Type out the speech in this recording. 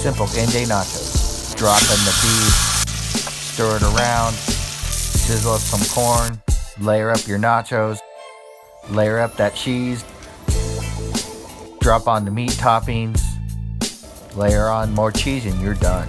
Simple candy nachos. Drop in the beef, stir it around, sizzle up some corn, layer up your nachos, layer up that cheese, drop on the meat toppings, layer on more cheese, and you're done.